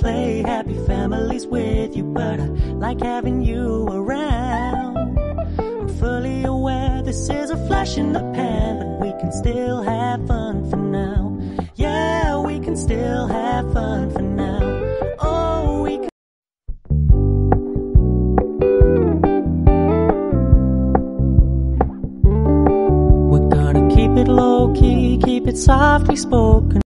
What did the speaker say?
play happy families with you, but I like having you around. I'm fully aware this is a flash in the pan, but we can still have fun for now. Yeah, we can still have fun for now. Oh. We're gonna keep it low key, keep it softly spoken.